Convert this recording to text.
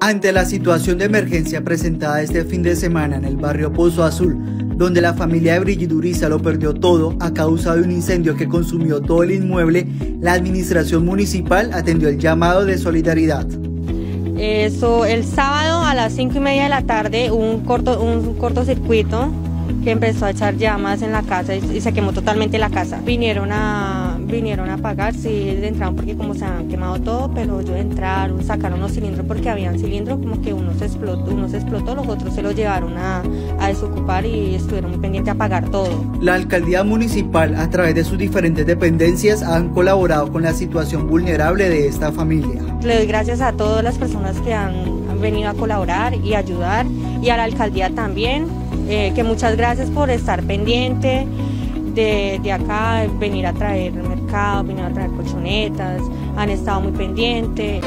Ante la situación de emergencia presentada este fin de semana en el barrio Pozo Azul, donde la familia de Brigiduriza lo perdió todo a causa de un incendio que consumió todo el inmueble, la administración municipal atendió el llamado de solidaridad. Eso, el sábado a las 5 y media de la tarde un, corto, un cortocircuito que empezó a echar llamas en la casa y, se quemó totalmente la casa. Vinieron a, vinieron a pagar, sí, entraron porque como se han quemado todo, pero ellos entraron, sacaron los cilindros porque habían cilindros como que uno se explotó, uno se explotó, los otros se los llevaron a, a desocupar y estuvieron muy pendientes a pagar todo. La alcaldía municipal a través de sus diferentes dependencias han colaborado con la situación vulnerable de esta familia. Le doy gracias a todas las personas que han, han venido a colaborar y ayudar y a la alcaldía también eh, que muchas gracias por estar pendiente de, de, acá, venir a traer mercado, venir a traer colchonetas, han estado muy pendientes.